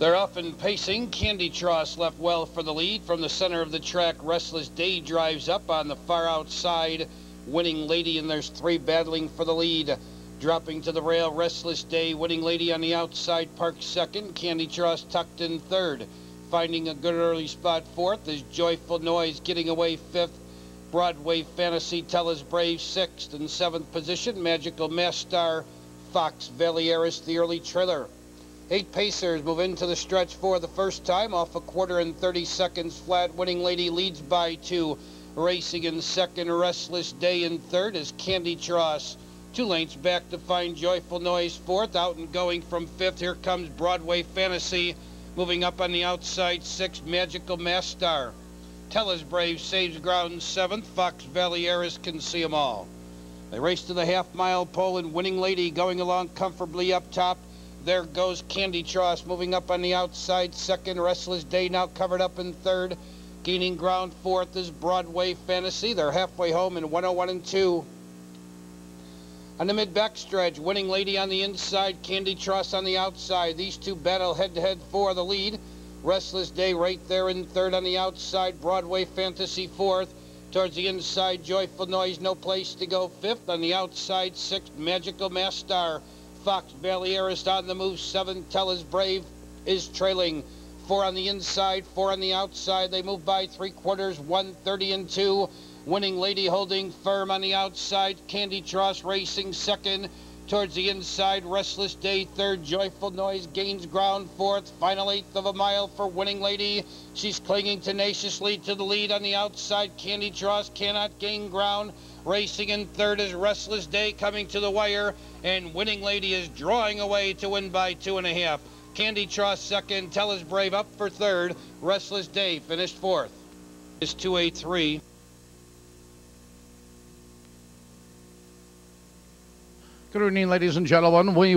They're off and pacing. Candy Tross left well for the lead. From the center of the track, Restless Day drives up on the far outside. Winning Lady, and there's three battling for the lead. Dropping to the rail, Restless Day. Winning Lady on the outside, Park second. Candy Tross tucked in third. Finding a good early spot fourth is Joyful Noise getting away fifth. Broadway Fantasy Tellers Brave sixth and seventh position. Magical Mass Star Fox Valieris the early trailer. Eight Pacers move into the stretch for the first time off a quarter and 30 seconds flat. Winning Lady leads by two. Racing in second, Restless Day in third as Candy Tross. Two lengths back to find Joyful Noise fourth. Out and going from fifth. Here comes Broadway Fantasy. Moving up on the outside, sixth, Magical Mass Star. Tellers Brave saves ground seventh. Fox Valieris can see them all. They race to the half mile pole and Winning Lady going along comfortably up top. There goes Candy Tross moving up on the outside. Second, Restless Day now covered up in third. Gaining ground fourth is Broadway Fantasy. They're halfway home in 101 and 2. On the mid backstretch, Winning Lady on the inside, Candy Tross on the outside. These two battle head to head for the lead. Restless Day right there in third on the outside. Broadway Fantasy fourth. Towards the inside, Joyful Noise, no place to go. Fifth on the outside, sixth, Magical Mass Star. Fox Valieris on the move. Seven, Tellers Brave is trailing. Four on the inside, four on the outside. They move by three quarters, 130 and two. Winning Lady holding firm on the outside. Candy Tross racing second. Towards the inside, Restless Day third. Joyful Noise gains ground fourth. Final eighth of a mile for Winning Lady. She's clinging tenaciously to the lead on the outside. Candy Tross cannot gain ground. Racing in third is Restless Day coming to the wire, and Winning Lady is drawing away to win by two and a half. Candy Tross second, Tellers Brave up for third. Restless Day finished fourth. Is 2A3. Good evening, ladies and gentlemen. We